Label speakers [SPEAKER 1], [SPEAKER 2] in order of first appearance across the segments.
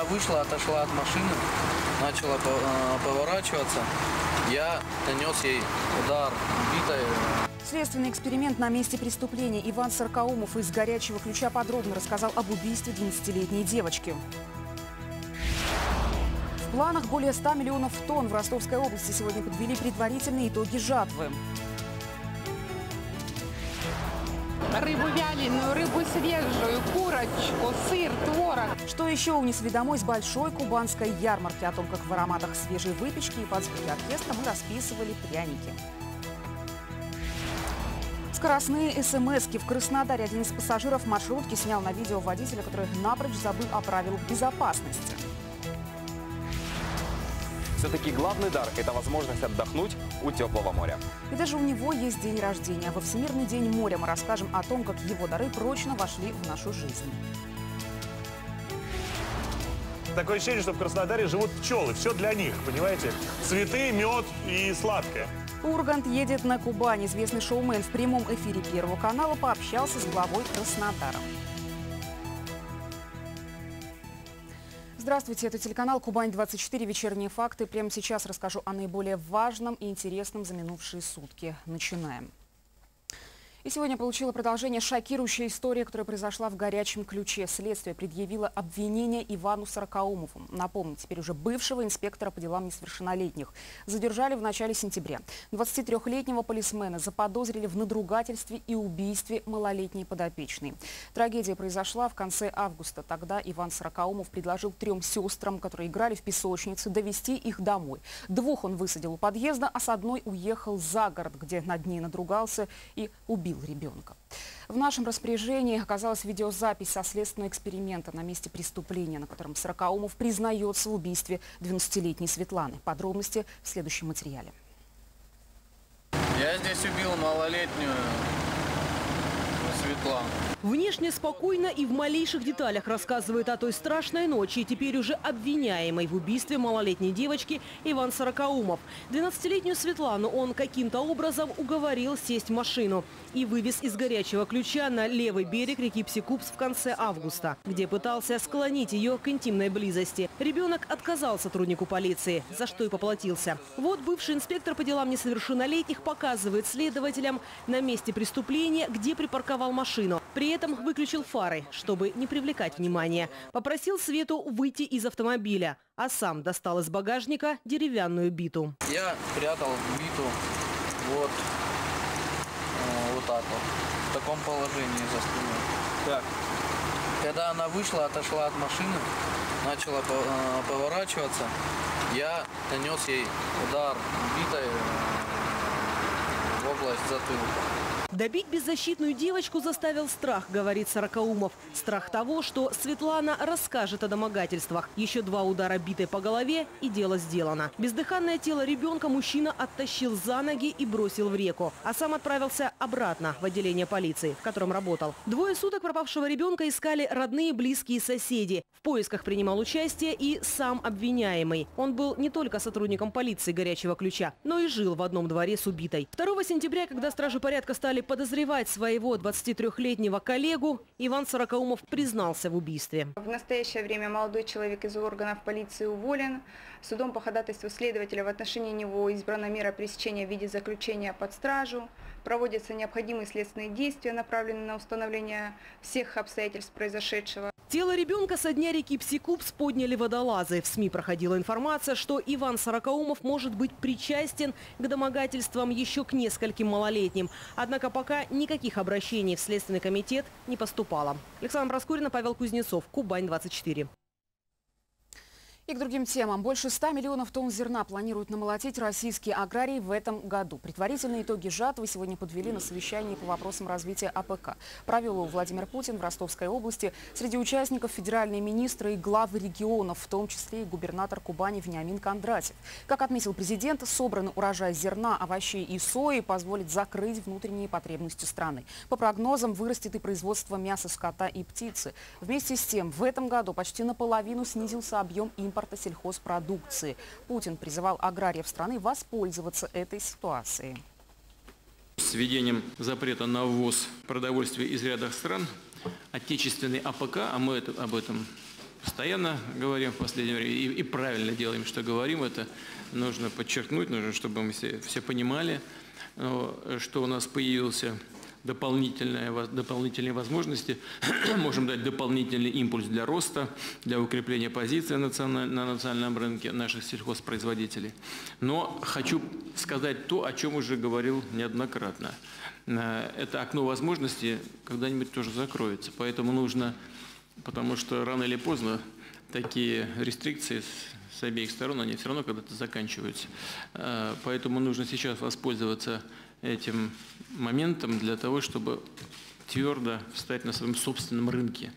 [SPEAKER 1] Она вышла, отошла от машины, начала э, поворачиваться, я нанес ей удар битой
[SPEAKER 2] Следственный эксперимент на месте преступления. Иван Саркаумов из «Горячего ключа» подробно рассказал об убийстве 12-летней девочки. В планах более 100 миллионов тонн в Ростовской области сегодня подвели предварительные итоги жатвы.
[SPEAKER 3] Рыбу вяленую, рыбу свежую, курочку, сыр, творог.
[SPEAKER 2] Что еще унесли домой с большой кубанской ярмарки? О том, как в ароматах свежей выпечки и под звуки оркестра мы расписывали пряники. Скоростные смс В Краснодаре один из пассажиров маршрутки снял на видео водителя, который напрочь забыл о правилах безопасности.
[SPEAKER 4] Все-таки главный дар – это возможность отдохнуть у теплого моря.
[SPEAKER 2] И даже у него есть день рождения. Во Всемирный день моря мы расскажем о том, как его дары прочно вошли в нашу жизнь.
[SPEAKER 5] Такое ощущение, что в Краснодаре живут пчелы. Все для них, понимаете? Цветы, мед и сладкое.
[SPEAKER 2] Ургант едет на Кубань. Известный шоумен в прямом эфире Первого канала пообщался с главой Краснодара. Здравствуйте, это телеканал «Кубань-24. Вечерние факты». Прямо сейчас расскажу о наиболее важном и интересном за минувшие сутки. Начинаем. И сегодня получила продолжение шокирующая история, которая произошла в горячем ключе. Следствие предъявило обвинение Ивану Сорокаумову. Напомню, теперь уже бывшего инспектора по делам несовершеннолетних. Задержали в начале сентября. 23-летнего полисмена заподозрили в надругательстве и убийстве малолетней подопечной. Трагедия произошла в конце августа. Тогда Иван Сорокаумов предложил трем сестрам, которые играли в песочнице, довести их домой. Двух он высадил у подъезда, а с одной уехал за город, где над ней надругался и убил ребенка. В нашем распоряжении оказалась видеозапись со следственного эксперимента на месте преступления, на котором Сорокаумов признается в убийстве 12-летней Светланы. Подробности в следующем материале.
[SPEAKER 1] Я здесь убил малолетнюю Светлану.
[SPEAKER 6] Внешне спокойно и в малейших деталях рассказывает о той страшной ночи и теперь уже обвиняемой в убийстве малолетней девочки Иван Сорокаумов. 12-летнюю Светлану он каким-то образом уговорил сесть в машину и вывез из горячего ключа на левый берег реки Псикупс в конце августа, где пытался склонить ее к интимной близости. Ребенок отказал сотруднику полиции, за что и поплатился. Вот бывший инспектор по делам несовершеннолетних показывает следователям на месте преступления, где припарковал машину. При этом выключил фары, чтобы не привлекать внимания. Попросил Свету выйти из автомобиля, а сам достал из багажника деревянную биту.
[SPEAKER 1] Я прятал биту вот, вот так вот, в таком положении за спиной.
[SPEAKER 4] Так,
[SPEAKER 1] Когда она вышла, отошла от машины, начала э, поворачиваться, я нанес ей удар битой э, в область затылка.
[SPEAKER 6] Добить беззащитную девочку заставил страх, говорит Сорокаумов. Страх того, что Светлана расскажет о домогательствах. Еще два удара битой по голове и дело сделано. Бездыханное тело ребенка мужчина оттащил за ноги и бросил в реку. А сам отправился обратно в отделение полиции, в котором работал. Двое суток пропавшего ребенка искали родные, близкие и соседи. В поисках принимал участие и сам обвиняемый. Он был не только сотрудником полиции «Горячего ключа», но и жил в одном дворе с убитой. 2 сентября, когда стражи порядка стали подозревать своего 23-летнего коллегу, Иван Сорокаумов признался в убийстве.
[SPEAKER 7] В настоящее время молодой человек из органов полиции уволен. Судом по ходатайству следователя в отношении него избрана мера пресечения в виде заключения под стражу. Проводятся необходимые следственные действия, направленные на установление всех обстоятельств произошедшего.
[SPEAKER 6] Тело ребенка со дня реки Псикупс подняли водолазы. В СМИ проходила информация, что Иван Сорокаумов может быть причастен к домогательствам еще к нескольким малолетним. Однако пока никаких обращений в Следственный комитет не поступало. Александр Проскурина, Павел Кузнецов, Кубань-24.
[SPEAKER 2] И к другим темам. Больше 100 миллионов тонн зерна планируют намолотить российские аграрии в этом году. Предварительные итоги жатвы сегодня подвели на совещании по вопросам развития АПК. Провел его Владимир Путин в Ростовской области. Среди участников федеральные министры и главы регионов, в том числе и губернатор Кубани Вениамин Кондратьев. Как отметил президент, собранный урожай зерна, овощей и сои позволит закрыть внутренние потребности страны. По прогнозам, вырастет и производство мяса скота и птицы. Вместе с тем, в этом году почти наполовину снизился объем импорта сельхозпродукции. Путин призывал аграриев страны воспользоваться этой ситуацией.
[SPEAKER 8] С введением запрета на ввоз продовольствия из ряда стран, отечественный АПК, а мы это- об этом постоянно говорим в последнее время, и, и правильно делаем, что говорим. Это нужно подчеркнуть, нужно, чтобы мы все, все понимали, что у нас появился дополнительные, дополнительные возможности, можем дать дополнительный импульс для роста, для укрепления националь- на национальном рынке наших сельхозпроизводителей. Но хочу сказать то, о чем уже говорил неоднократно. Э, Это окно возможностей когда-нибудь тоже закроется, поэтому нужно, потому что рано или поздно такие рестрикции с- с обеих сторон, они все равно когда-то заканчиваются. Э, Поэтому нужно сейчас воспользоваться этим моментом для того, чтобы твердо встать на своем собственном рынке.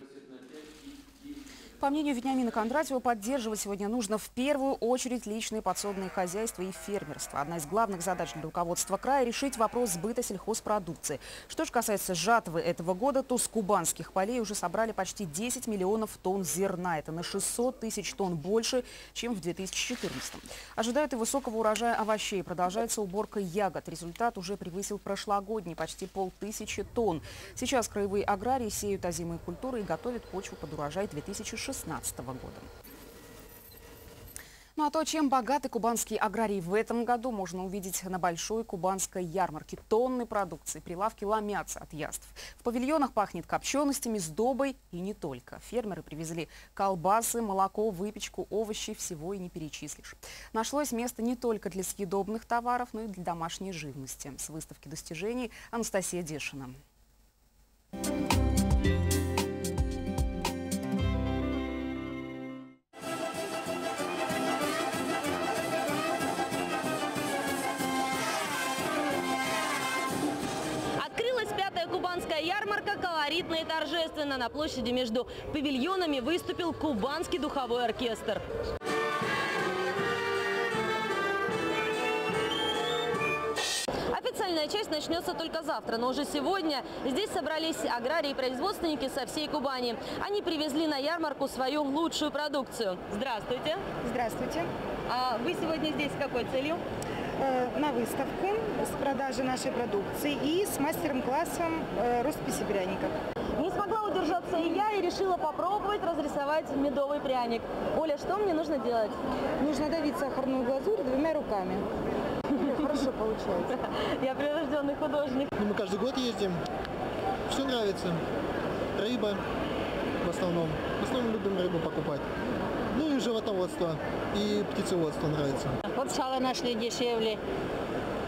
[SPEAKER 2] По мнению Вениамина Кондратьева, поддерживать сегодня нужно в первую очередь личные подсобные хозяйства и фермерство. Одна из главных задач для руководства края – решить вопрос сбыта сельхозпродукции. Что же касается жатвы этого года, то с кубанских полей уже собрали почти 10 миллионов тонн зерна. Это на 600 тысяч тонн больше, чем в 2014. Ожидают и высокого урожая овощей. Продолжается уборка ягод. Результат уже превысил прошлогодний – почти полтысячи тонн. Сейчас краевые аграрии сеют озимые культуры и готовят почву под урожай 2016 года. Ну а то, чем богаты кубанские аграрии в этом году, можно увидеть на большой кубанской ярмарке. Тонны продукции, прилавки ломятся от яств. В павильонах пахнет копченостями, сдобой и не только. Фермеры привезли колбасы, молоко, выпечку, овощи, всего и не перечислишь. Нашлось место не только для съедобных товаров, но и для домашней живности. С выставки достижений Анастасия Дешина.
[SPEAKER 9] Открылась кубанская ярмарка колоритно и торжественно. На площади между павильонами выступил кубанский духовой оркестр. Официальная часть начнется только завтра, но уже сегодня здесь собрались аграрии и производственники со всей Кубани. Они привезли на ярмарку свою лучшую продукцию. Здравствуйте.
[SPEAKER 10] Здравствуйте.
[SPEAKER 9] А вы сегодня здесь с какой целью?
[SPEAKER 10] Э, На выставку с продажей нашей продукции и с мастером-классом э, росписи пряников.
[SPEAKER 9] Не смогла удержаться и я, и решила попробовать разрисовать медовый пряник. Оля, что мне нужно делать?
[SPEAKER 10] Нужно давить сахарную глазурь двумя руками. Хорошо получается.
[SPEAKER 9] Я прирожденный художник.
[SPEAKER 11] Ну, мы каждый год ездим. Все нравится. Рыба в основном. В основном любим рыбу покупать. Ну и животноводство, и птицеводство нравится.
[SPEAKER 12] Вот сало нашли дешевле,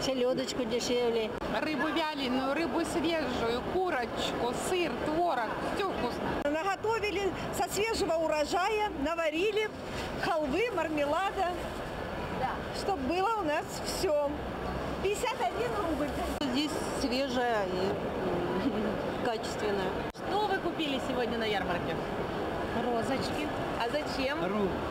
[SPEAKER 12] селедочку дешевле.
[SPEAKER 3] Рыбу вяленую, рыбу свежую, курочку, сыр, творог. Все вкусно.
[SPEAKER 13] Наготовили со свежего урожая, наварили халвы, мармелада, чтобы было у нас все. 51 рубль.
[SPEAKER 12] Здесь свежая и качественная.
[SPEAKER 9] Что вы купили сегодня на ярмарке?
[SPEAKER 12] Розочки.
[SPEAKER 9] А зачем?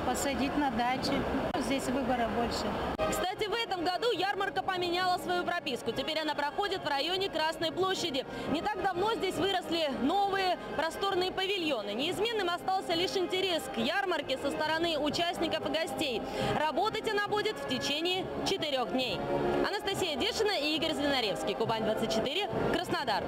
[SPEAKER 12] Посадить на даче. Здесь выбора больше.
[SPEAKER 9] Кстати, в этом году ярмарка поменяла свою прописку. Теперь она проходит в районе Красной площади. Не так давно здесь выросли новые просторные павильоны. Неизменным остался лишь интерес к ярмарке со стороны участников и гостей. Работать она будет в течение четырех дней. Анастасия Дешина и Игорь Звенаревский. Кубань-24, Краснодар.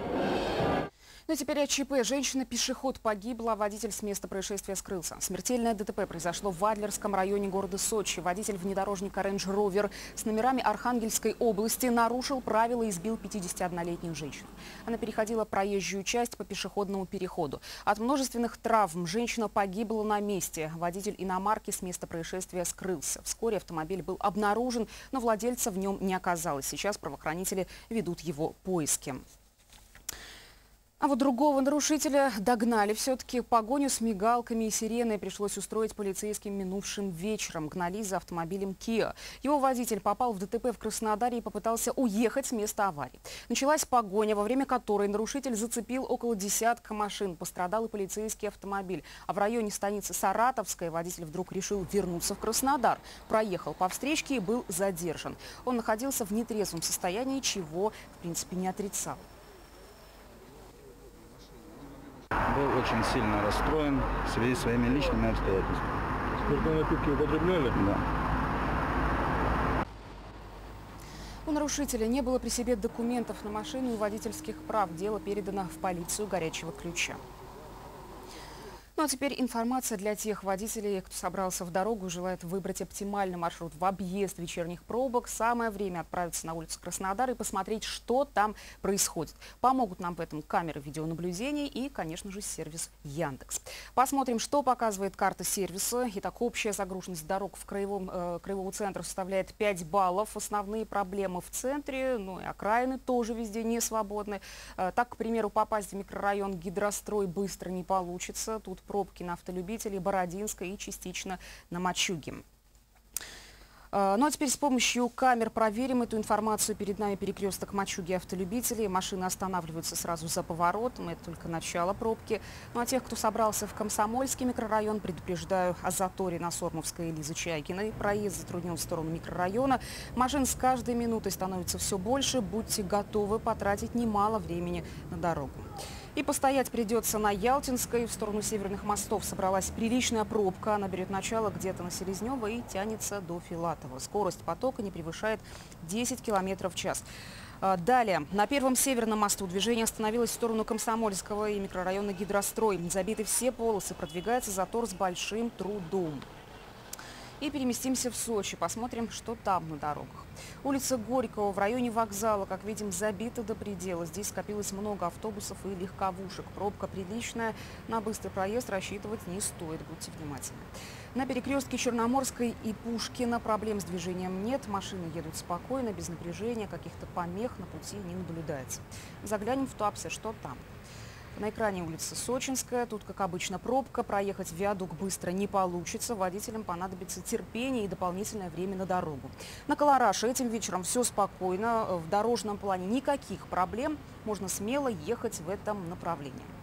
[SPEAKER 2] Ну теперь о ЧП. Женщина-пешеход погибла, водитель с места происшествия скрылся. Смертельное ДТП произошло в Адлерском районе города Сочи. Водитель внедорожника Range Rover с номерами Архангельской области нарушил правила и сбил 51-летнюю женщину. Она переходила проезжую часть по пешеходному переходу. От множественных травм женщина погибла на месте. Водитель иномарки с места происшествия скрылся. Вскоре автомобиль был обнаружен, но владельца в нем не оказалось. Сейчас правоохранители ведут его поиски. А вот другого нарушителя догнали. Все-таки погоню с мигалками и сиреной пришлось устроить полицейским минувшим вечером. Гнались за автомобилем Kia. Его водитель попал в ДТП в Краснодаре и попытался уехать с места аварии. Началась погоня, во время которой нарушитель зацепил около десятка машин. Пострадал и полицейский автомобиль. А в районе станицы Саратовская водитель вдруг решил вернуться в Краснодар. Проехал по встречке и был задержан. Он находился в нетрезвом состоянии, чего, в принципе, не отрицал.
[SPEAKER 14] Был очень сильно расстроен в связи с своими личными обстоятельствами.
[SPEAKER 5] Спиртные напитки употребляли?
[SPEAKER 14] Да.
[SPEAKER 2] У нарушителя не было при себе документов на машину и водительских прав. Дело передано в полицию горячего ключа. Ну а теперь информация для тех водителей, кто собрался в дорогу и желает выбрать оптимальный маршрут в объезд вечерних пробок. Самое время отправиться на улицу Краснодар и посмотреть, что там происходит. Помогут нам в этом камеры видеонаблюдения и, конечно же, сервис Яндекс. Посмотрим, что показывает карта сервиса. Итак, общая загруженность дорог в краевом, э, краевого центра составляет 5 баллов. Основные проблемы в центре, ну и окраины тоже везде не свободны. Э, так, к примеру, попасть в микрорайон Гидрострой быстро не получится. Тут пробки на автолюбителей Бородинска и частично на Мачуге. А, ну а теперь с помощью камер проверим эту информацию. Перед нами перекресток Мачуги автолюбителей. Машины останавливаются сразу за поворотом. Это только начало пробки. Ну а тех, кто собрался в Комсомольский микрорайон, предупреждаю о заторе на Сормовской и Лизы Чайкиной. Проезд затруднен в сторону микрорайона. Машин с каждой минутой становится все больше. Будьте готовы потратить немало времени на дорогу. И постоять придется на Ялтинской. В сторону северных мостов собралась приличная пробка. Она берет начало где-то на Селезнево и тянется до Филатова. Скорость потока не превышает 10 км в час. А, далее. На первом северном мосту движение остановилось в сторону Комсомольского и микрорайона Гидрострой. Забиты все полосы. Продвигается затор с большим трудом. И переместимся в Сочи. Посмотрим, что там на дорогах. Улица Горького в районе вокзала, как видим, забита до предела. Здесь скопилось много автобусов и легковушек. Пробка приличная. На быстрый проезд рассчитывать не стоит. Будьте внимательны. На перекрестке Черноморской и Пушкина проблем с движением нет. Машины едут спокойно, без напряжения. Каких-то помех на пути не наблюдается. Заглянем в Туапсе, что там. На экране улица Сочинская. Тут, как обычно, пробка. Проехать виадук быстро не получится. Водителям понадобится терпение и дополнительное время на дорогу. На Колораше этим вечером все спокойно. В дорожном плане никаких проблем. Можно смело ехать в этом направлении.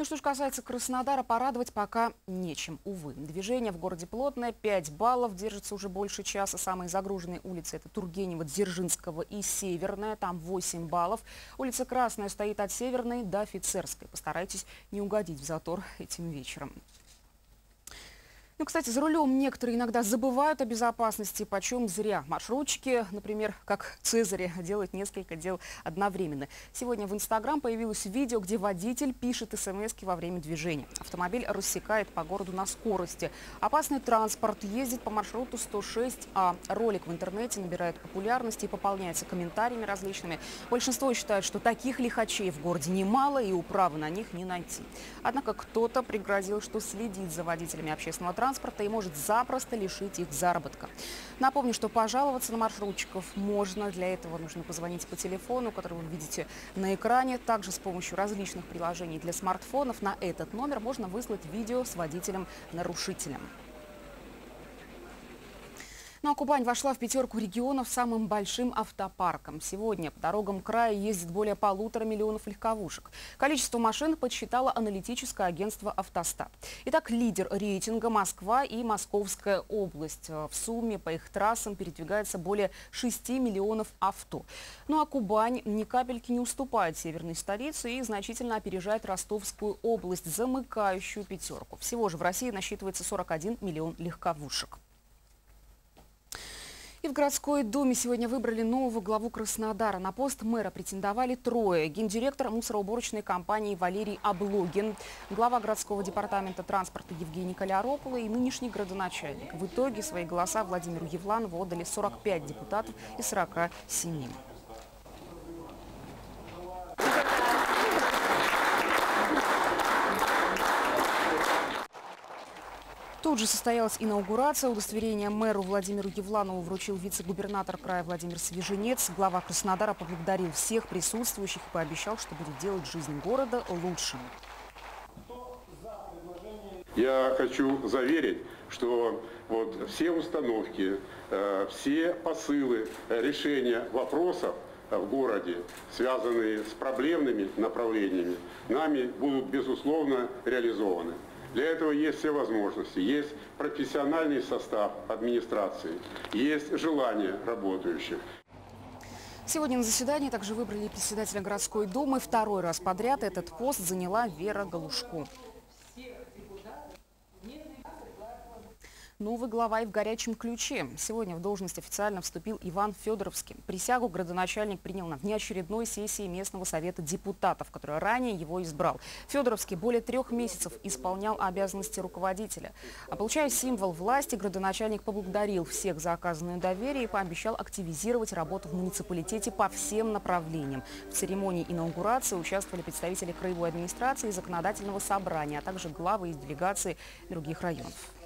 [SPEAKER 2] Ну что ж касается Краснодара, порадовать пока нечем, увы. Движение в городе плотное, 5 баллов, держится уже больше часа. Самые загруженные улицы это Тургенева, Дзержинского и Северная, там 8 баллов. Улица Красная стоит от Северной до Офицерской. Постарайтесь не угодить в затор этим вечером. Ну, кстати, за рулем некоторые иногда забывают о безопасности, почем зря. Маршрутчики, например, как Цезаре, делают несколько дел одновременно. Сегодня в Инстаграм появилось видео, где водитель пишет смс во время движения. Автомобиль рассекает по городу на скорости. Опасный транспорт ездит по маршруту 106А. Ролик в интернете набирает популярность и пополняется комментариями различными. Большинство считает, что таких лихачей в городе немало и управы на них не найти. Однако кто-то пригрозил, что следит за водителями общественного транспорта транспорта и может запросто лишить их заработка. Напомню, что пожаловаться на маршрутчиков можно. Для этого нужно позвонить по телефону, который вы видите на экране. Также с помощью различных приложений для смартфонов на этот номер можно выслать видео с водителем-нарушителем. Ну а Кубань вошла в пятерку регионов с самым большим автопарком. Сегодня по дорогам края ездит более полутора миллионов легковушек. Количество машин подсчитало аналитическое агентство «Автостат». Итак, лидер рейтинга Москва и Московская область. В сумме по их трассам передвигается более 6 миллионов авто. Ну а Кубань ни капельки не уступает северной столице и значительно опережает Ростовскую область, замыкающую пятерку. Всего же в России насчитывается 41 миллион легковушек. И в городской думе сегодня выбрали нового главу Краснодара. На пост мэра претендовали трое. Гендиректор мусороуборочной компании Валерий Облогин, глава городского департамента транспорта Евгений Каляропула и нынешний градоначальник. В итоге свои голоса Владимиру Евланову отдали 45 депутатов из 47. Тут же состоялась инаугурация. Удостоверение мэру Владимиру Евланову вручил вице-губернатор края Владимир Свеженец. Глава Краснодара поблагодарил всех присутствующих и пообещал, что будет делать жизнь города лучше.
[SPEAKER 15] Я хочу заверить, что вот все установки, э, все посылы, решения вопросов в городе, связанные с проблемными направлениями, нами будут, безусловно, реализованы. Для этого есть все возможности. Есть профессиональный состав администрации, есть желание работающих.
[SPEAKER 2] Сегодня на заседании также выбрали председателя городской думы. Второй раз подряд этот пост заняла Вера Галушко. Новый глава и в горячем ключе. Сегодня в должность официально вступил Иван Федоровский. Присягу градоначальник принял на внеочередной сессии местного совета депутатов, который ранее его избрал. Федоровский более трех месяцев исполнял обязанности руководителя. А получая символ власти, градоначальник поблагодарил всех за оказанное доверие и пообещал активизировать работу в муниципалитете по всем направлениям. В церемонии инаугурации участвовали представители краевой администрации и законодательного собрания, а также главы из делегации других районов.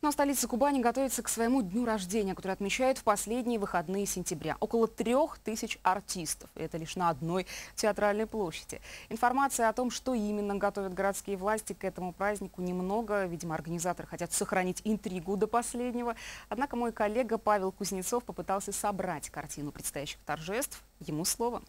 [SPEAKER 2] Но столица Кубани готовится к своему дню рождения, который отмечают в последние выходные сентября. Около трех тысяч артистов. И это лишь на одной театральной площади. Информация о том, что именно готовят городские власти к этому празднику, немного. Видимо, организаторы хотят сохранить интригу до последнего. Однако мой коллега Павел Кузнецов попытался собрать картину предстоящих торжеств. Ему слово.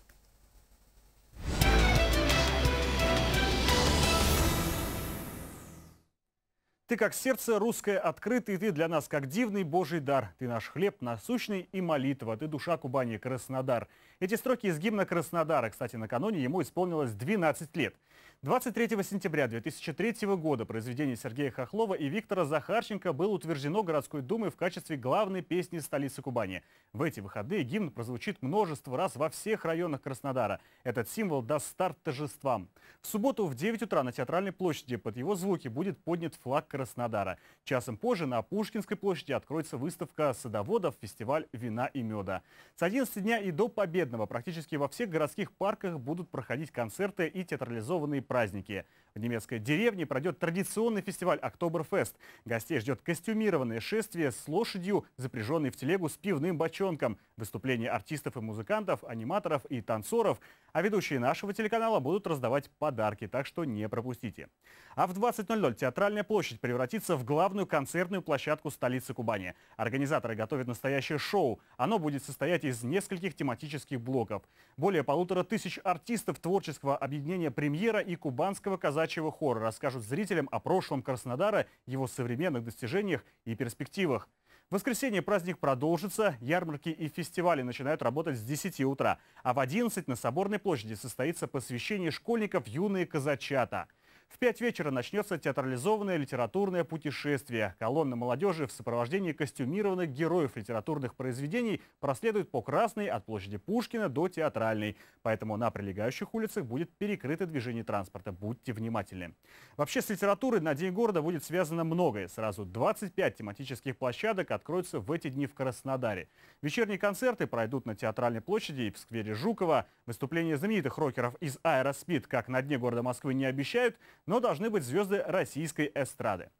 [SPEAKER 16] Ты как сердце русское открытый, ты для нас как дивный божий дар. Ты наш хлеб насущный и молитва, ты душа Кубани, Краснодар. Эти строки из гимна Краснодара, кстати, накануне ему исполнилось 12 лет. 23 сентября 2003 года произведение Сергея Хохлова и Виктора Захарченко было утверждено городской думой в качестве главной песни столицы Кубани. В эти выходные гимн прозвучит множество раз во всех районах Краснодара. Этот символ даст старт торжествам. В субботу в 9 утра на Театральной площади под его звуки будет поднят флаг Краснодара. Часом позже на Пушкинской площади откроется выставка садоводов «Фестиваль вина и меда». С 11 дня и до Победного практически во всех городских парках будут проходить концерты и театрализованные праздники. В немецкой деревне пройдет традиционный фестиваль «Октоберфест». Гостей ждет костюмированное шествие с лошадью, запряженной в телегу с пивным бочонком, выступления артистов и музыкантов, аниматоров и танцоров. А ведущие нашего телеканала будут раздавать подарки, так что не пропустите. А в 20.00 Театральная площадь превратится в главную концертную площадку столицы Кубани. Организаторы готовят настоящее шоу. Оно будет состоять из нескольких тематических блоков. Более полутора тысяч артистов творческого объединения «Премьера» и кубанского казачьего хора расскажут зрителям о прошлом Краснодара, его современных достижениях и перспективах. В воскресенье праздник продолжится, ярмарки и фестивали начинают работать с 10 утра, а в 11 на Соборной площади состоится посвящение школьников «Юные казачата». В пять вечера начнется театрализованное литературное путешествие. Колонна молодежи в сопровождении костюмированных героев литературных произведений проследует по Красной от площади Пушкина до Театральной. Поэтому на прилегающих улицах будет перекрыто движение транспорта. Будьте внимательны. Вообще с литературой на День города будет связано многое. Сразу 25 тематических площадок откроются в эти дни в Краснодаре. Вечерние концерты пройдут на Театральной площади и в сквере Жукова. Выступления знаменитых рокеров из Аэроспид, как на дне города Москвы, не обещают – но должны быть звезды российской эстрады.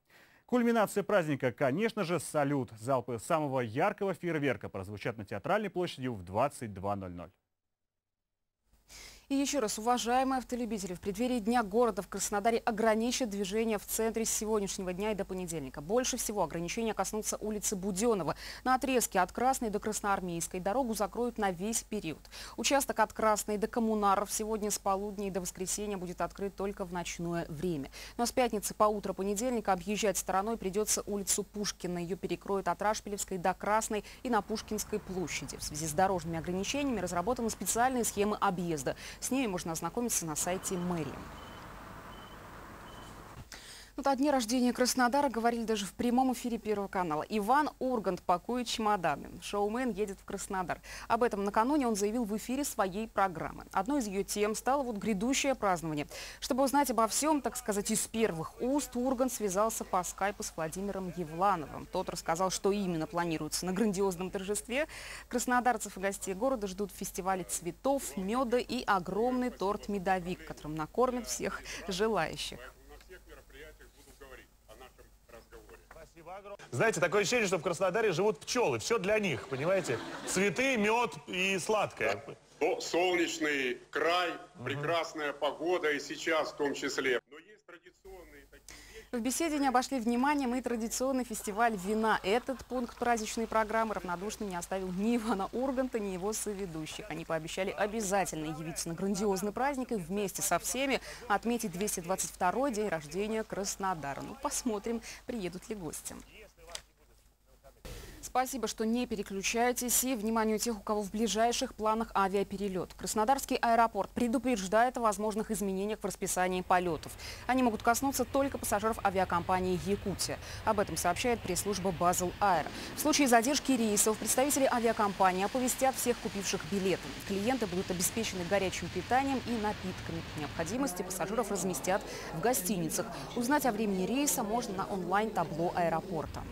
[SPEAKER 16] Кульминация праздника, конечно же, салют. Залпы самого яркого фейерверка прозвучат на Театральной площади в 22.00.
[SPEAKER 2] И еще раз, уважаемые автолюбители, в преддверии Дня города в Краснодаре ограничат движение в центре с сегодняшнего дня и до понедельника. Больше всего ограничения коснутся улицы Буденова. На отрезке от Красной до Красноармейской дорогу закроют на весь период. Участок от Красной до Коммунаров сегодня с полудня и до воскресенья будет открыт только в ночное время. Но с пятницы по утро понедельника объезжать стороной придется улицу Пушкина. Ее перекроют от Рашпилевской до Красной и на Пушкинской площади. В связи с дорожными ограничениями разработаны специальные схемы объезда. С ними можно ознакомиться на сайте мэрии. Вот о дне рождения Краснодара говорили даже в прямом эфире Первого канала. Иван Ургант пакует чемоданы. Шоумен едет в Краснодар. Об этом накануне он заявил в эфире своей программы. Одной из ее тем стало вот грядущее празднование. Чтобы узнать обо всем, так сказать, из первых уст, Ургант связался по скайпу с Владимиром Евлановым. Тот рассказал, что именно планируется на грандиозном торжестве. Краснодарцев и гостей города ждут фестивали цветов, меда и огромный торт «Медовик», которым накормят всех желающих.
[SPEAKER 5] Знаете, такое ощущение, что в Краснодаре живут пчелы. Все для них, понимаете? Цветы, мед и сладкое.
[SPEAKER 15] Но солнечный край, прекрасная погода и сейчас в том числе. Но есть традиционные
[SPEAKER 2] В беседе не обошли вниманием и традиционный фестиваль вина. Этот пункт праздничной программы равнодушно не оставил ни Ивана Урганта, ни его соведущих. Они пообещали обязательно явиться на грандиозный праздник и вместе со всеми отметить 222-й день рождения Краснодара. Ну, посмотрим, приедут ли гости. Спасибо, что не переключаетесь. И вниманию тех, у кого в ближайших планах авиаперелет. Краснодарский аэропорт предупреждает о возможных изменениях в расписании полетов. Они могут коснуться только пассажиров авиакомпании «Якутия». Об этом сообщает пресс-служба «Базел Аэр». В случае задержки рейсов представители авиакомпании оповестят всех купивших билеты. Клиенты будут обеспечены горячим питанием и напитками. По необходимости пассажиров разместят в гостиницах. Узнать о времени рейса можно на онлайн-табло аэропорта.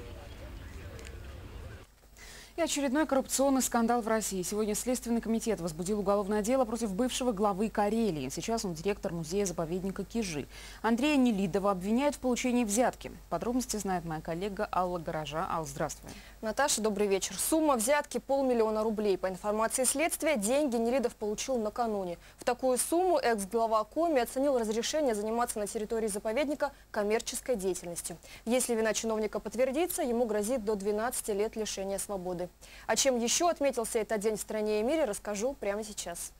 [SPEAKER 2] И очередной коррупционный скандал в России. Сегодня Следственный комитет возбудил уголовное дело против бывшего главы Карелии. Сейчас он директор музея-заповедника Кижи. Андрея Нелидова обвиняют в получении взятки. Подробности знает моя коллега Алла Гаража. Алла, здравствуй.
[SPEAKER 17] Наташа, добрый вечер. Сумма взятки полмиллиона рублей. По информации следствия, деньги Нелидов получил накануне. В такую сумму экс-глава Коми оценил разрешение заниматься на территории заповедника коммерческой деятельностью. Если вина чиновника подтвердится, ему грозит до 12 лет лишения свободы. А чем еще отметился этот день в стране и мире, расскажу прямо сейчас.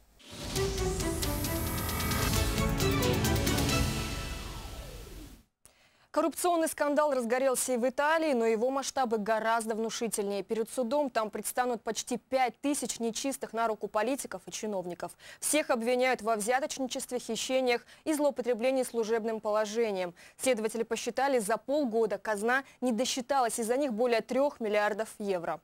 [SPEAKER 17] Коррупционный скандал разгорелся и в Италии, но его масштабы гораздо внушительнее. Перед судом там предстанут почти 5 тысяч нечистых на руку политиков и чиновников. Всех обвиняют во взяточничестве, хищениях и злоупотреблении служебным положением. Следователи посчитали, за полгода казна не досчиталась из-за них более 3 миллиардов евро.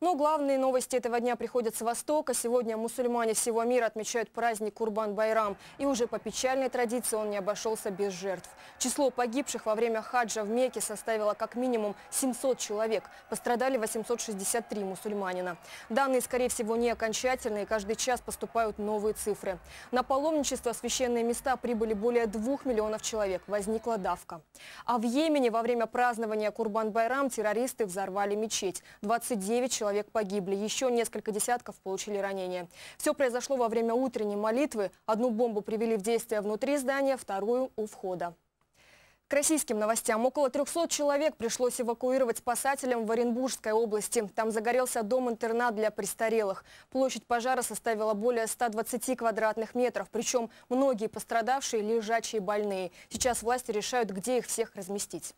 [SPEAKER 17] Но главные новости этого дня приходят с Востока. Сегодня мусульмане всего мира отмечают праздник Курбан-Байрам. И уже по печальной традиции он не обошелся без жертв. Число погибших во время хаджа в Мекке составило как минимум 700 человек. Пострадали 863 мусульманина. Данные, скорее всего, не окончательные. Каждый час поступают новые цифры. На паломничество в священные места прибыли более двух миллионов человек. Возникла давка. А в Йемене во время празднования Курбан-Байрам террористы взорвали мечеть. 29 человек человек погибли, еще несколько десятков получили ранения. Все произошло во время утренней молитвы. Одну бомбу привели в действие внутри здания, вторую у входа. К российским новостям. Около 300 человек пришлось эвакуировать спасателям в Оренбургской области. Там загорелся дом-интернат для престарелых. Площадь пожара составила более 120 квадратных метров. Причем многие пострадавшие – лежачие больные. Сейчас власти решают, где их всех разместить.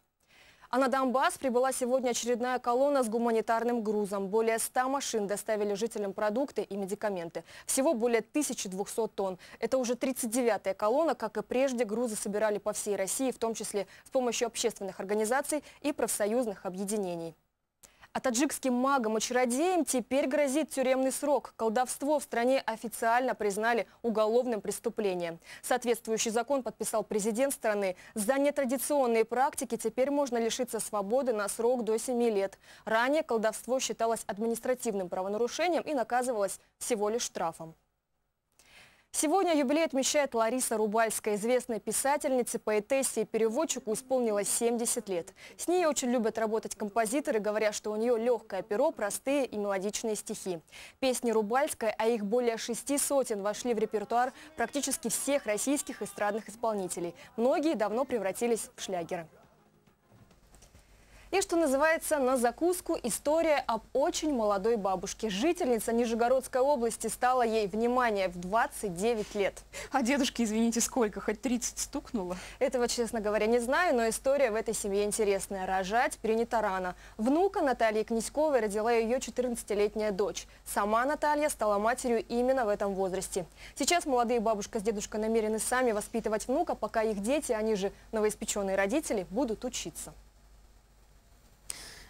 [SPEAKER 17] А на Донбасс прибыла сегодня очередная колонна с гуманитарным грузом. Более 100 машин доставили жителям продукты и медикаменты. Всего более 1200 тонн. Это уже 39-я колонна. Как и прежде, грузы собирали по всей России, в том числе с помощью общественных организаций и профсоюзных объединений. А таджикским магам и чародеям теперь грозит тюремный срок. Колдовство в стране официально признали уголовным преступлением. Соответствующий закон подписал президент страны. За нетрадиционные практики теперь можно лишиться свободы на срок до 7 лет. Ранее колдовство считалось административным правонарушением и наказывалось всего лишь штрафом. Сегодня юбилей отмечает Лариса Рубальская. Известной писательнице, поэтессе и переводчику исполнилось 70 лет. С ней очень любят работать композиторы, говоря, что у нее легкое перо, простые и мелодичные стихи. Песни Рубальской, а их более шести сотен, вошли в репертуар практически всех российских эстрадных исполнителей. Многие давно превратились в шлягеры. И, что называется, на закуску история об очень молодой бабушке. Жительница Нижегородской области стала ей, внимание, в 29 лет.
[SPEAKER 2] А дедушке, извините, сколько? Хоть 30 стукнуло?
[SPEAKER 17] Этого, честно говоря, не знаю, но история в этой семье интересная. Рожать принято рано. Внука Натальи Князьковой родила ее 14-летняя дочь. Сама Наталья стала матерью именно в этом возрасте. Сейчас молодые бабушка с дедушкой намерены сами воспитывать внука, пока их дети, они же новоиспеченные родители, будут учиться.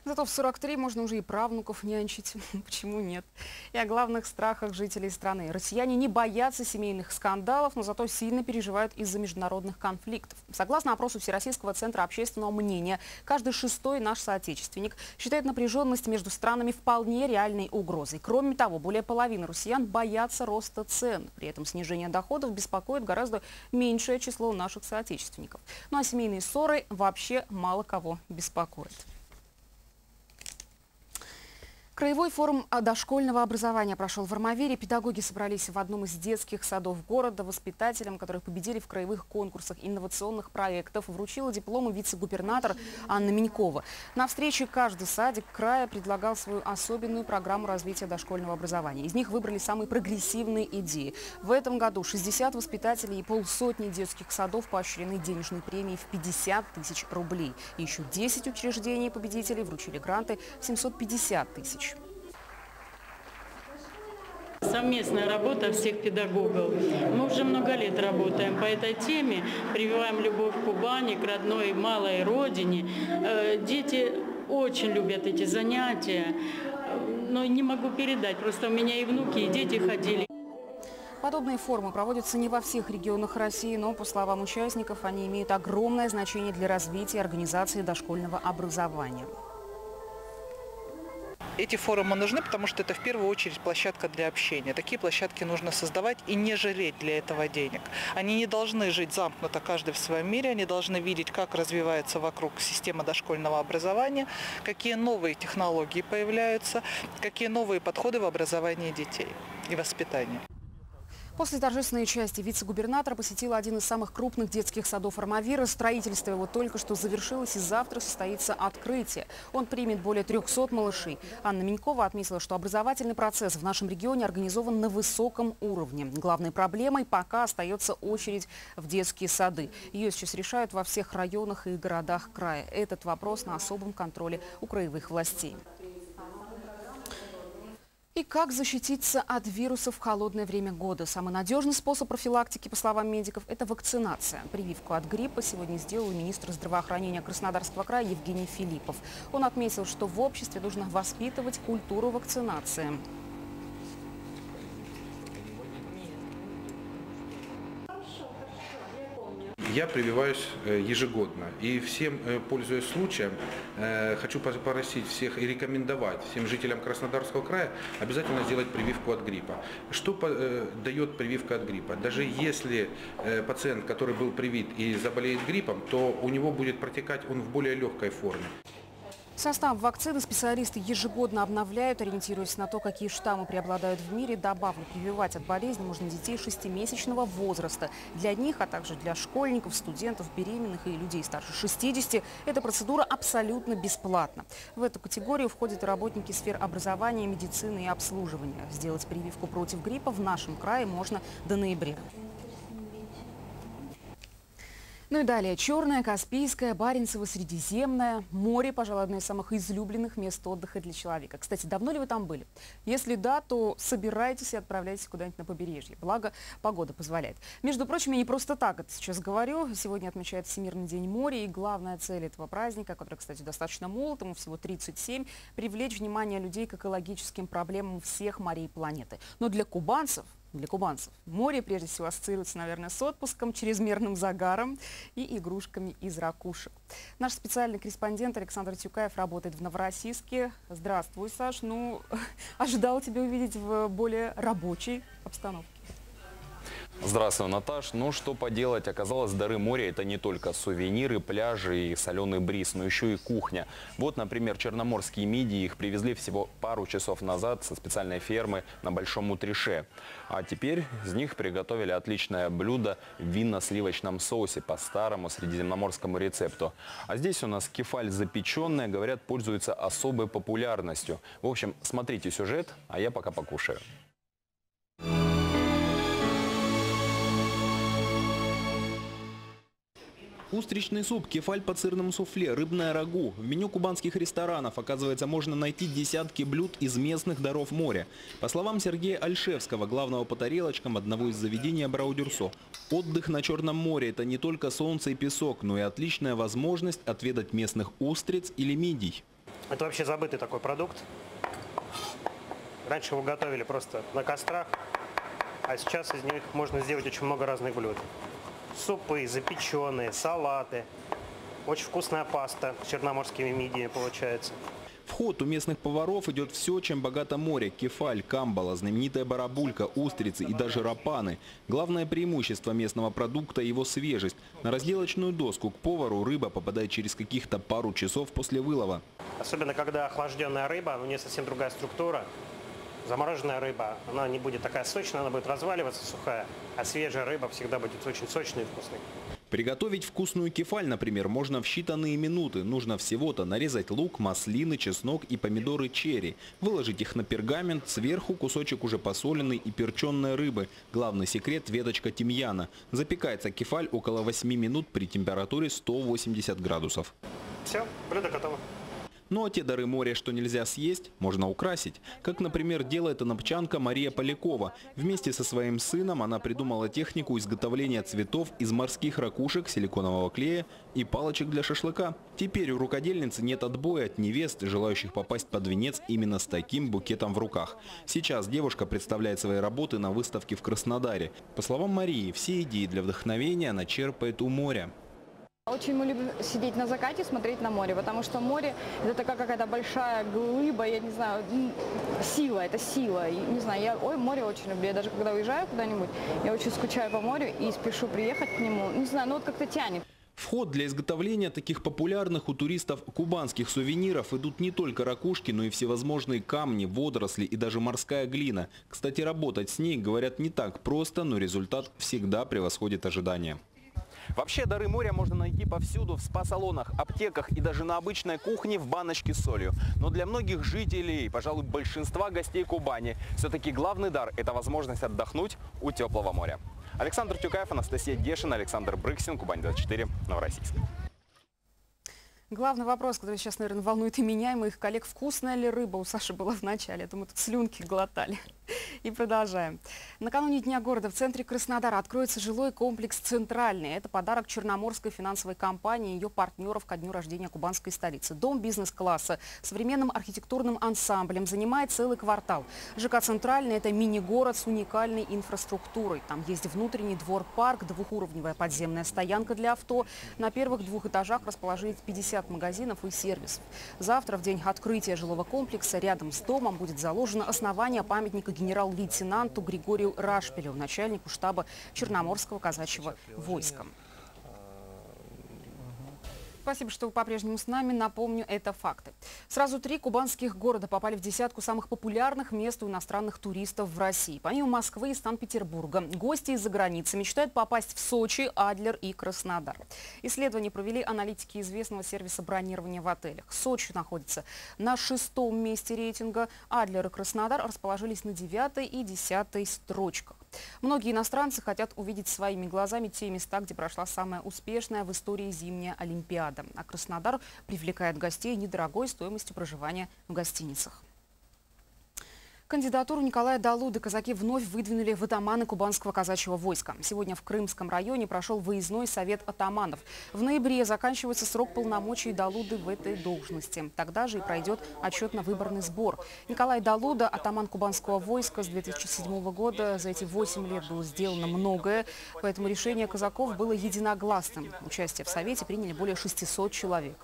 [SPEAKER 2] Зато в 43 можно уже и правнуков нянчить. Почему нет? И о главных страхах жителей страны. Россияне не боятся семейных скандалов, но зато сильно переживают из-за международных конфликтов. Согласно опросу Всероссийского центра общественного мнения, каждый шестой наш соотечественник считает напряженность между странами вполне реальной угрозой. Кроме того, более половины россиян боятся роста цен. При этом снижение доходов беспокоит гораздо меньшее число наших соотечественников. Ну а семейные ссоры вообще мало кого беспокоят. Краевой форум дошкольного образования прошел в Армавире. Педагоги собрались в одном из детских садов города. Воспитателям, которые победили в краевых конкурсах инновационных проектов, вручила дипломы вице-губернатор Анна Минькова. На встрече каждый садик края предлагал свою особенную программу развития дошкольного образования. Из них выбрали самые прогрессивные идеи. В этом году 60 воспитателей и полсотни детских садов поощрены денежной премией в 50 тысяч рублей. Еще 10 учреждений победителей вручили гранты в 750 тысяч.
[SPEAKER 18] Совместная работа всех педагогов. Мы уже много лет работаем по этой теме, прививаем любовь к Кубани, к родной малой родине. Э, дети очень любят эти занятия, но не могу передать. Просто у меня и внуки, и дети ходили.
[SPEAKER 2] Подобные форумы проводятся не во всех регионах России, но, по словам участников, они имеют огромное значение для развития организации дошкольного образования.
[SPEAKER 19] Эти форумы нужны, потому что это в первую очередь площадка для общения. Такие площадки нужно создавать и не жалеть для этого денег. Они не должны жить замкнуто каждый в своем мире, они должны видеть, как развивается вокруг система дошкольного образования, какие новые технологии появляются, какие новые подходы в образовании детей и воспитании.
[SPEAKER 2] После торжественной части вице-губернатора посетила один из самых крупных детских садов Армавира. Строительство его только что завершилось и завтра состоится открытие. Он примет более 300 малышей. Анна Минькова отметила, что образовательный процесс в нашем регионе организован на высоком уровне. Главной проблемой пока остается очередь в детские сады. Ее сейчас решают во всех районах и городах края. Этот вопрос на особом контроле у краевых властей. И как защититься от вирусов в холодное время года? Самый надежный способ профилактики, по словам медиков, это вакцинация. Прививку от гриппа сегодня сделал министр здравоохранения Краснодарского края Евгений Филиппов. Он отметил, что в обществе нужно воспитывать культуру вакцинации.
[SPEAKER 20] Я прививаюсь э, ежегодно. И всем, э, пользуясь случаем, э, хочу попросить всех и рекомендовать всем жителям Краснодарского края обязательно сделать прививку от гриппа. Что дает прививка от гриппа? Даже если пациент, который был привит и заболеет гриппом, то у него будет протекать он в более легкой форме.
[SPEAKER 2] Состав вакцины специалисты ежегодно обновляют, ориентируясь на то, какие штаммы преобладают в мире. Добавлю, прививать от болезни можно детей шестимесячного возраста. Для них, а также для школьников, студентов, беременных и людей старше 60, эта процедура абсолютно бесплатна. В эту категорию входят работники сфер образования, медицины и обслуживания. Сделать прививку против гриппа в нашем крае можно до ноября. Ну и далее. Черное, Каспийское, Баренцево, Средиземное. Море, пожалуй, одно из самых излюбленных мест отдыха для человека. Кстати, давно ли вы там были? Если да, то собирайтесь и отправляйтесь куда-нибудь на побережье. Благо, погода позволяет. Между прочим, я не просто так это сейчас говорю. Сегодня отмечается Всемирный день моря. И главная цель этого праздника, который, кстати, достаточно молод, ему всего 37, привлечь внимание людей к экологическим проблемам всех морей планеты. Но для кубанцев для кубанцев. Море, прежде всего, ассоциируется, наверное, с отпуском, чрезмерным загаром и игрушками из ракушек. Наш специальный корреспондент Александр Тюкаев работает в Новороссийске. Здравствуй, Саш. Ну, ожидал тебя увидеть в более рабочей обстановке.
[SPEAKER 4] Здравствуй, Наташ. Ну, что поделать, оказалось, дары моря – это не только сувениры, пляжи и соленый бриз, но еще и кухня. Вот, например, черноморские мидии, их привезли всего пару часов назад со специальной фермы на Большом Утрише. А теперь из них приготовили отличное блюдо в винно-сливочном соусе по старому средиземноморскому рецепту. А здесь у нас кефаль запеченная, говорят, пользуется особой популярностью. В общем, смотрите сюжет, а я пока покушаю.
[SPEAKER 21] Устричный суп, кефаль по сырному суфле, рыбное рагу. В меню кубанских ресторанов, оказывается, можно найти десятки блюд из местных даров моря. По словам Сергея Альшевского, главного по тарелочкам одного из заведений Абраудюрсо, отдых на Черном море – это не только солнце и песок, но и отличная возможность отведать местных устриц или мидий.
[SPEAKER 22] Это вообще забытый такой продукт. Раньше его готовили просто на кострах, а сейчас из них можно сделать очень много разных блюд супы, запеченные, салаты. Очень вкусная паста с черноморскими мидиями получается.
[SPEAKER 21] В ход у местных поваров идет все, чем богато море. Кефаль, камбала, знаменитая барабулька, устрицы и даже рапаны. Главное преимущество местного продукта – его свежесть. На разделочную доску к повару рыба попадает через каких-то пару часов после вылова.
[SPEAKER 22] Особенно, когда охлажденная рыба, у нее совсем другая структура. Замороженная рыба, она не будет такая сочная, она будет разваливаться сухая, а свежая рыба всегда будет очень сочной и вкусной.
[SPEAKER 21] Приготовить вкусную кефаль, например, можно в считанные минуты. Нужно всего-то нарезать лук, маслины, чеснок и помидоры черри. Выложить их на пергамент, сверху кусочек уже посоленной и перченной рыбы. Главный секрет – веточка тимьяна. Запекается кефаль около 8 минут при температуре 180 градусов.
[SPEAKER 22] Все, блюдо готово.
[SPEAKER 21] Ну а те дары моря, что нельзя съесть, можно украсить. Как, например, делает анапчанка Мария Полякова. Вместе со своим сыном она придумала технику изготовления цветов из морских ракушек, силиконового клея и палочек для шашлыка. Теперь у рукодельницы нет отбоя от невест, желающих попасть под венец именно с таким букетом в руках. Сейчас девушка представляет свои работы на выставке в Краснодаре. По словам Марии, все идеи для вдохновения она черпает у моря.
[SPEAKER 23] Очень мы любим сидеть на закате смотреть на море, потому что море это такая какая-то большая глыба, я не знаю, сила, это сила. Не знаю, я ой, море очень люблю. Я даже когда уезжаю куда-нибудь, я очень скучаю по морю и спешу приехать к нему. Не знаю, ну вот как-то тянет.
[SPEAKER 21] Вход для изготовления таких популярных у туристов кубанских сувениров идут не только ракушки, но и всевозможные камни, водоросли и даже морская глина. Кстати, работать с ней, говорят, не так просто, но результат всегда превосходит ожидания.
[SPEAKER 4] Вообще дары моря можно найти повсюду, в спа-салонах, аптеках и даже на обычной кухне в баночке с солью. Но для многих жителей, пожалуй, большинства гостей Кубани, все-таки главный дар – это возможность отдохнуть у теплого моря. Александр Тюкаев, Анастасия Гешина, Александр Брыксин, Кубань-24, Новороссийск.
[SPEAKER 2] Главный вопрос, который сейчас, наверное, волнует и меня, и моих коллег, вкусная ли рыба у Саши была в начале. Я думаю, тут слюнки глотали. И продолжаем. Накануне Дня города в центре Краснодара откроется жилой комплекс «Центральный». Это подарок Черноморской финансовой компании и ее партнеров ко дню рождения кубанской столицы. Дом бизнес-класса современным архитектурным ансамблем занимает целый квартал. ЖК «Центральный» – это мини-город с уникальной инфраструктурой. Там есть внутренний двор-парк, двухуровневая подземная стоянка для авто. На первых двух этажах расположились 50 магазинов и сервисов. Завтра, в день открытия жилого комплекса, рядом с домом будет заложено основание памятника генерал-лейтенанту Григорию Рашпилю, начальнику штаба Черноморского казачьего войска. Спасибо, что вы по-прежнему с нами. Напомню, это факты. Сразу три кубанских города попали в десятку самых популярных мест у иностранных туристов в России. Помимо Москвы и Санкт-Петербурга, гости из-за границы мечтают попасть в Сочи, Адлер и Краснодар. Исследование провели аналитики известного сервиса бронирования в отелях. Сочи находится на шестом месте рейтинга, Адлер и Краснодар расположились на девятой и десятой строчках. Многие иностранцы хотят увидеть своими глазами те места, где прошла самая успешная в истории зимняя Олимпиада. А Краснодар привлекает гостей недорогой стоимостью проживания в гостиницах. Кандидатуру Николая Далуды казаки вновь выдвинули в атаманы кубанского казачьего войска. Сегодня в Крымском районе прошел выездной совет атаманов. В ноябре заканчивается срок полномочий Далуды в этой должности. Тогда же и пройдет отчетно-выборный сбор. Николай Далуда, атаман кубанского войска с 2007 года. За эти 8 лет было сделано многое, поэтому решение казаков было единогласным. Участие в совете приняли более 600 человек.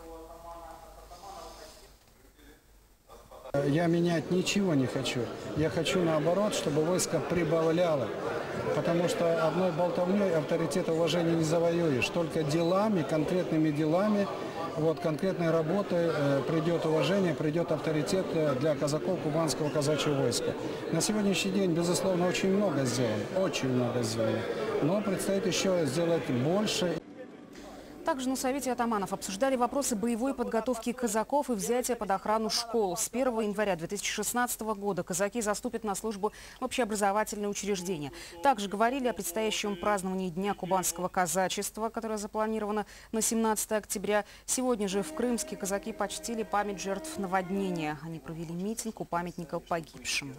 [SPEAKER 24] Я менять ничего не хочу. Я хочу наоборот, чтобы войско прибавляло. Потому что одной болтовней авторитет и уважение не завоюешь. Только делами, конкретными делами, вот, конкретной работой э, придет уважение, придет авторитет э, для казаков кубанского казачьего войска. На сегодняшний день, безусловно, очень много сделано. Очень много сделано. Но предстоит еще сделать больше.
[SPEAKER 2] Также на Совете атаманов обсуждали вопросы боевой подготовки казаков и взятия под охрану школ. С 1 января 2016 года казаки заступят на службу в общеобразовательные учреждения. Также говорили о предстоящем праздновании Дня кубанского казачества, которое запланировано на 17 октября. Сегодня же в Крымске казаки почтили память жертв наводнения. Они провели митинг у памятника погибшим.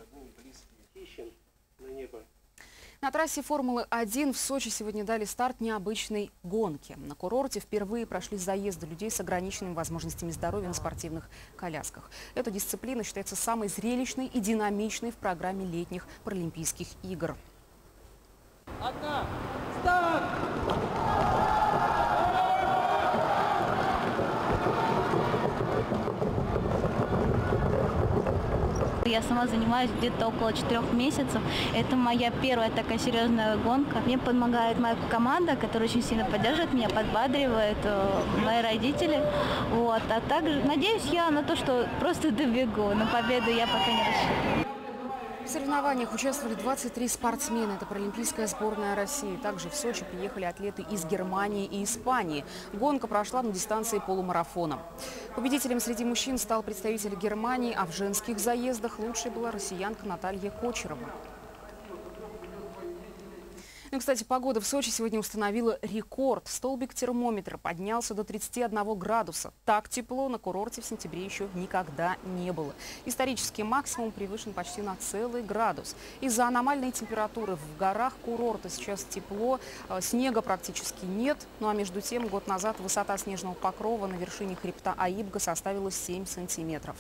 [SPEAKER 2] На трассе Формулы-1 в Сочи сегодня дали старт необычной гонки. На курорте впервые прошли заезды людей с ограниченными возможностями здоровья на спортивных колясках. Эта дисциплина считается самой зрелищной и динамичной в программе летних Паралимпийских игр.
[SPEAKER 25] Одна. Старт!
[SPEAKER 26] Я сама занимаюсь где-то около четырех месяцев. Это моя первая такая серьезная гонка. Мне помогает моя команда, которая очень сильно поддерживает меня, подбадривает, э, мои родители. Вот. А также надеюсь я на то, что просто добегу. На победу я пока не рассчитываю.
[SPEAKER 2] Соревнованиях участвовали 23 спортсмена. Это паралимпийская сборная России. Также в Сочи приехали атлеты из Германии и Испании. Гонка прошла на дистанции полумарафона. Победителем среди мужчин стал представитель Германии, а в женских заездах лучшей была россиянка Наталья Кочерова. Ну, кстати, погода в Сочи сегодня установила рекорд. Столбик термометра поднялся до 31 градуса. Так тепло на курорте в сентябре еще никогда не было. Исторический максимум превышен почти на целый градус. Из-за аномальной температуры в горах курорта сейчас тепло, э, снега практически нет. Ну а между тем, год назад высота снежного покрова на вершине хребта Аибга составила 7 сантиметров.